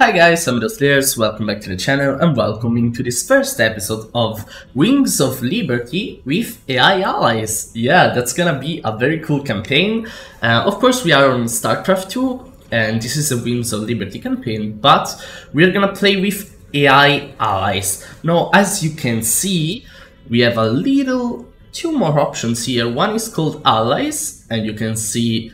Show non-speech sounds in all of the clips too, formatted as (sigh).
Hi guys, I'm Slayers, welcome back to the channel and welcoming to this first episode of Wings of Liberty with AI Allies. Yeah, that's gonna be a very cool campaign. Uh, of course we are on StarCraft 2 and this is a Wings of Liberty campaign, but we're gonna play with AI Allies. Now, as you can see, we have a little two more options here. One is called Allies and you can see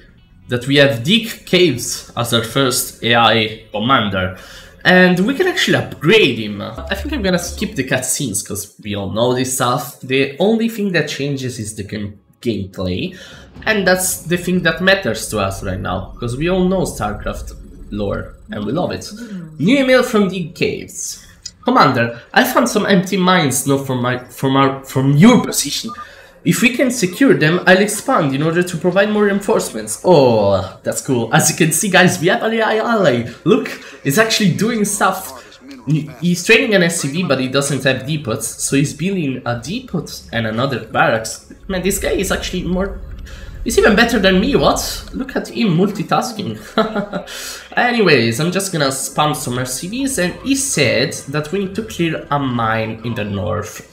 that we have Dick Caves as our first AI commander. And we can actually upgrade him. I think I'm gonna skip the cutscenes because we all know this stuff. The only thing that changes is the game gameplay. And that's the thing that matters to us right now. Because we all know StarCraft lore and we love it. New email from Dick Caves. Commander, I found some empty mines not from my from our from your position. If we can secure them, I'll expand in order to provide more reinforcements. Oh, that's cool. As you can see, guys, we have an ally. Look, he's actually doing stuff. He's training an SCV, but he doesn't have depots, so he's building a depot and another barracks. Man, this guy is actually more... He's even better than me, what? Look at him multitasking. (laughs) Anyways, I'm just gonna spam some SCVs, and he said that we need to clear a mine in the north.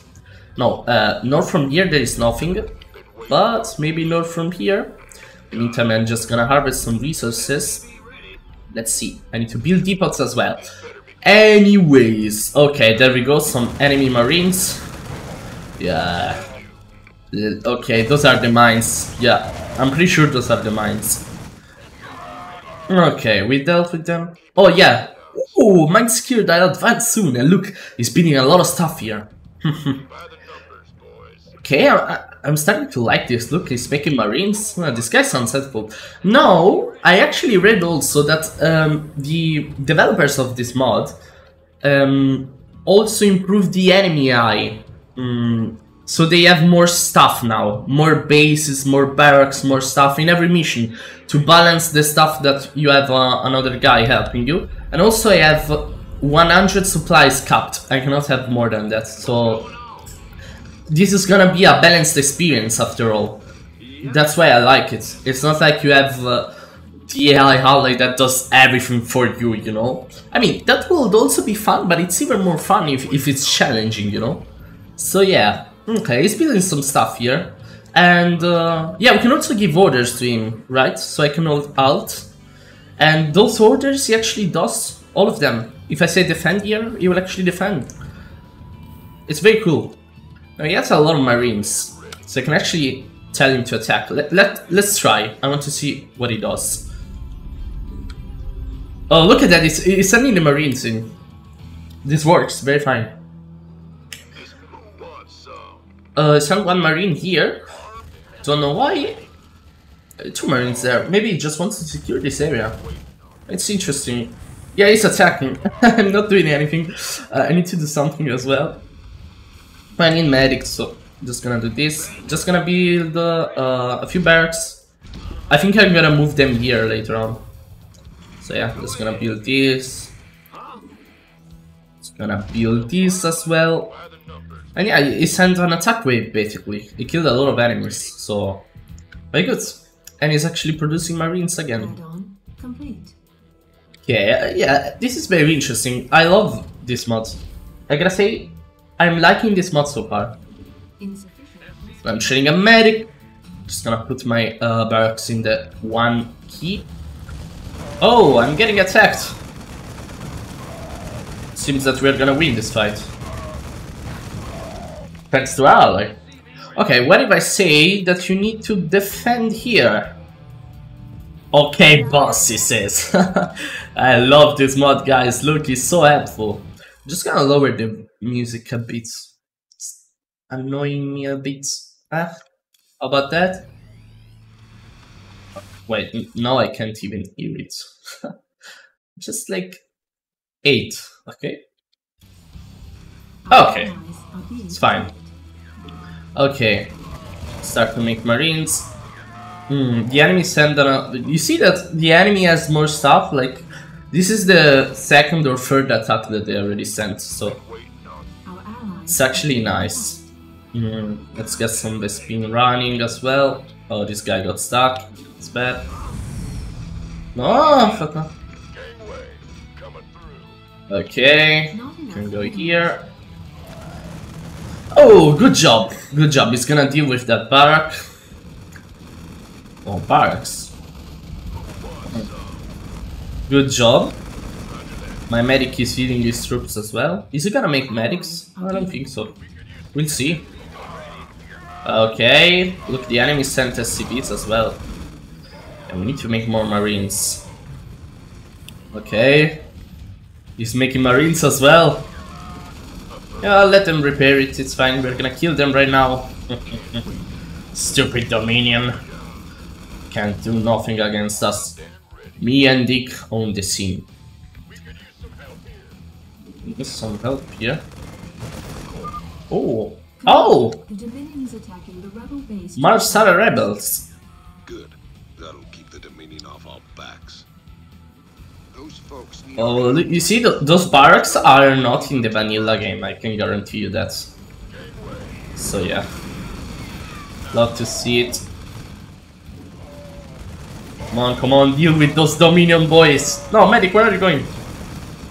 No, uh, north from here there is nothing, but maybe not from here. In meantime, I'm just gonna harvest some resources. Let's see, I need to build depots as well. Anyways, okay, there we go, some enemy marines. Yeah. Okay, those are the mines. Yeah, I'm pretty sure those are the mines. Okay, we dealt with them. Oh yeah. Oh, mine secured, I'll advance soon. And look, he's building a lot of stuff here. (laughs) Okay, I, am starting to like this. Look, he's making marines. This guy sounds helpful. No, I actually read also that um, the developers of this mod um, also improved the enemy eye. Mm, so they have more stuff now, more bases, more barracks, more stuff in every mission to balance the stuff that you have uh, another guy helping you. And also I have 100 supplies capped. I cannot have more than that. So this is gonna be a balanced experience after all. That's why I like it. It's not like you have uh, the AI ally that does everything for you, you know? I mean, that would also be fun, but it's even more fun if, if it's challenging, you know? So yeah, okay, he's building some stuff here. And uh, yeah, we can also give orders to him, right? So I can hold Alt. And those orders, he actually does all of them. If I say defend here, he will actually defend. It's very cool. Now he has a lot of marines, so I can actually tell him to attack. Let, let, let's try. I want to see what he does. Oh, look at that. He's, he's sending the marines in. This works. Very fine. Uh, send one marine here. Don't know why. Uh, two marines there. Maybe he just wants to secure this area. It's interesting. Yeah, he's attacking. (laughs) I'm not doing anything. Uh, I need to do something as well. I need medics, so just gonna do this. Just gonna build uh, a few barracks. I think I'm gonna move them here later on. So yeah, just gonna build this. Just gonna build this as well. And yeah, he sent an attack wave basically. He killed a lot of enemies, so very good. And he's actually producing marines again. Yeah, yeah, this is very interesting. I love this mod. I gotta say, I'm liking this mod so far. I'm training a medic. Just gonna put my uh, barracks in the one key. Oh, I'm getting attacked. Seems that we're gonna win this fight. Thanks to ally. Okay, what if I say that you need to defend here? Okay, boss, he says. (laughs) I love this mod, guys. Look, he's so helpful. Just gonna lower the music a bit. It's annoying me a bit. Ah, how about that? Wait, now I can't even hear it. (laughs) just like 8, okay? Okay, it's fine. Okay, start to make marines. Hmm, the enemy send an... You see that the enemy has more stuff, like this is the second or third attack that they already sent, so it's actually nice. Mm, let's get some Vespene running as well. Oh, this guy got stuck. It's bad. No, fuck. Okay, can go here. Oh, good job, good job. He's gonna deal with that barrack. Oh, barracks. Good job. My medic is healing his troops as well. Is he gonna make medics? I don't think so. We'll see. Okay, look, the enemy sent SCVs as well. And we need to make more marines. Okay. He's making marines as well. Yeah, let them repair it, it's fine, we're gonna kill them right now. (laughs) Stupid Dominion. Can't do nothing against us. Me and Dick own the scene. Need some help here. Oh! Oh! The Dominion attacking the rebel base. Mar Sara rebels. Good. That'll keep the Dominion off our backs. Those folks Oh, you see, th those barracks are not in the vanilla game, I can guarantee you that. So yeah. Love to see it. Come on, come on, deal with those Dominion boys! No, medic, where are you going?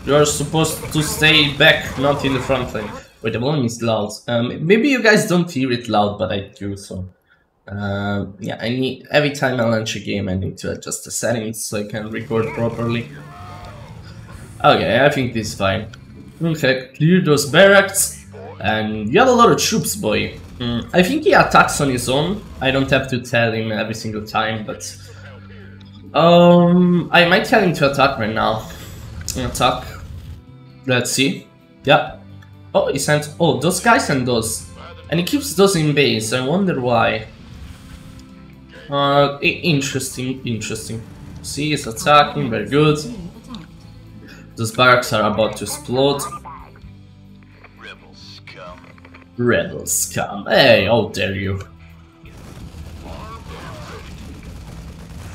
You're supposed to stay back, not in the front line. Wait, the volume is loud. Um, maybe you guys don't hear it loud, but I do, so... Uh, yeah, I need every time I launch a game, I need to adjust the settings so I can record properly. Okay, I think this is fine. Okay, clear those barracks, and you have a lot of troops, boy. Mm, I think he attacks on his own. I don't have to tell him every single time, but um, I might tell him to attack right now. Attack. Let's see. Yeah. Oh, he sent. Oh, those guys and those, and he keeps those in base. I wonder why. Uh, interesting, interesting. See, he's attacking, very good. Those barracks are about to explode. rebel scum. Rebel scum. Hey, how dare you.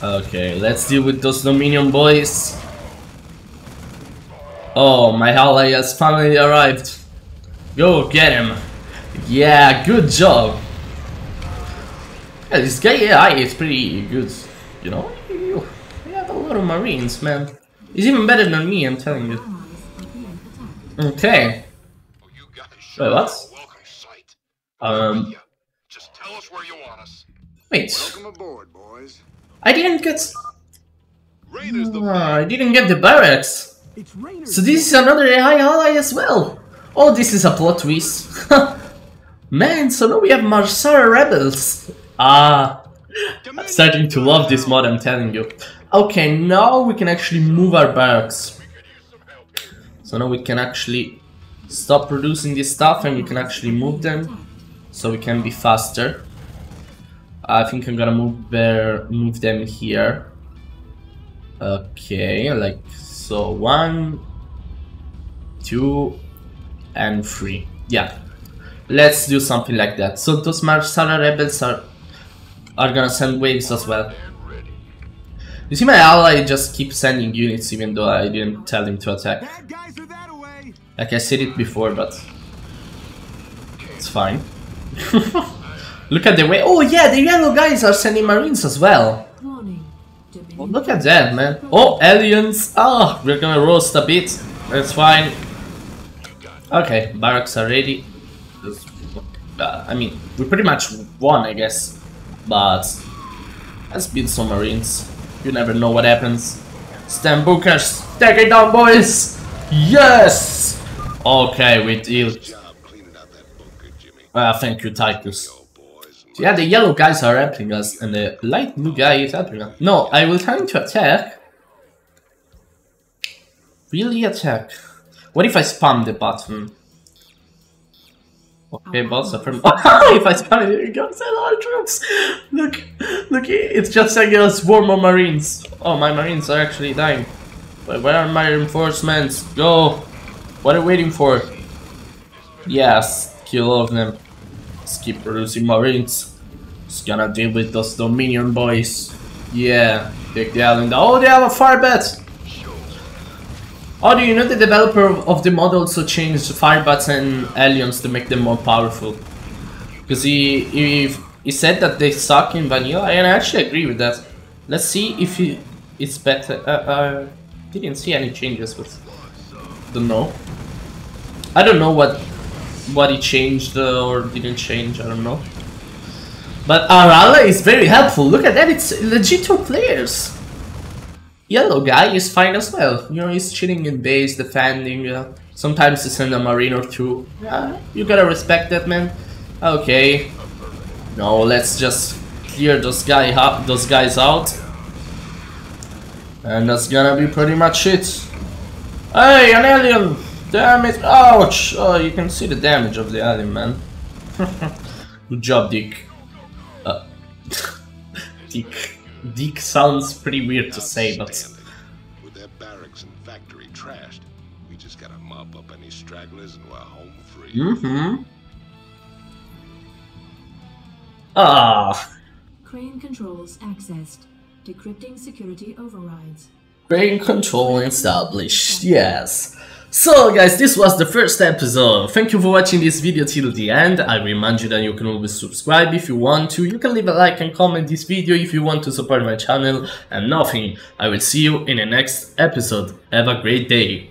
Okay, let's deal with those Dominion boys. Oh, my ally has finally arrived. Go get him. Yeah, good job. Yeah, this guy AI is pretty good. You know, you, have a lot of marines, man. He's even better than me, I'm telling you. Allies are being attacked. Okay. Wait, what? are a welcome sight. Um, Yeah. Just tell us where you want us. wait. Welcome aboard, boys. I didn't get. Raiders the Ah, I didn't get the barracks. So this is another AI ally as well. Oh, this is a plot twist. (laughs) Man, so now we have Mar Sara rebels. Ah, I'm starting to love this mod. I'm telling you. Okay, now we can actually move our barracks. So now we can actually stop producing this stuff and we can actually move them, so we can be faster. I think I'm gonna move their move them here. Okay, like so one, two, and three. Yeah, let's do something like that. So those Mar Sara rebels are are gonna send waves as well. You see, my ally just keeps sending units even though I didn't tell him to attack. Bad guys are that away. Like I said it before, but it's fine. (laughs) Look at the way. Oh yeah, the yellow guys are sending marines as well. Oh, look at that, man. Oh, aliens. Ah, we're gonna roast a bit. That's fine. Okay, barracks are ready. Uh, I mean, we pretty much won, I guess. But let's beat some marines. You never know what happens. Stand bookers, take it down, boys. Yes. Okay, we deal. job cleaning out that bunker, Uh, thank you, Titus. Oh. Yeah, the yellow guys are helping us, and the light blue guy is helping us. No, I will try to attack. Really attack? What if I spam the button? Okay, oh. boss, affirm. (laughs) if I spam it, it goes a lot of troops. Look, look, it's just sending us swarm of marines. Oh, my marines are actually dying. But where are my reinforcements? Go. What are you waiting for? Yes, kill all of them. Let's keep producing marines. It's gonna deal with those Dominion boys. Yeah, take the island. Oh, they have a firebat! Oh, do you know the developer of the mod also changed firebats and aliens to make them more powerful? Because he, he he said that they suck in vanilla, and I actually agree with that. Let's see if he, it's better. Uh, uh, didn't see any changes, but Don't know. I don't know what what he changed or didn't change. I don't know. But ally is very helpful. Look at that. It's legit two players. Yellow guy is fine as well. You know, he's chilling in base, defending. Uh, sometimes he send a marine or two. Yeah, you gotta respect that, man. Okay. No, let's just clear those guy those guys out. And that's gonna be pretty much it. Hey, an alien! Damn it! Ouch! Oh, you can see the damage of the alien, man. (laughs) Good job, Dick. Dick. Dick sounds pretty weird to say, but... With their barracks and factory trashed, we just gotta mop up any stragglers and we're home free. Mm-hmm. Ah, Crane controls accessed. Decrypting security overrides. Brain control established, yes. So guys, this was the first episode. Thank you for watching this video till the end. I remind you that you can always subscribe if you want to. You can leave a like and comment this video if you want to support my channel. And nothing, I will see you in the next episode. Have a great day.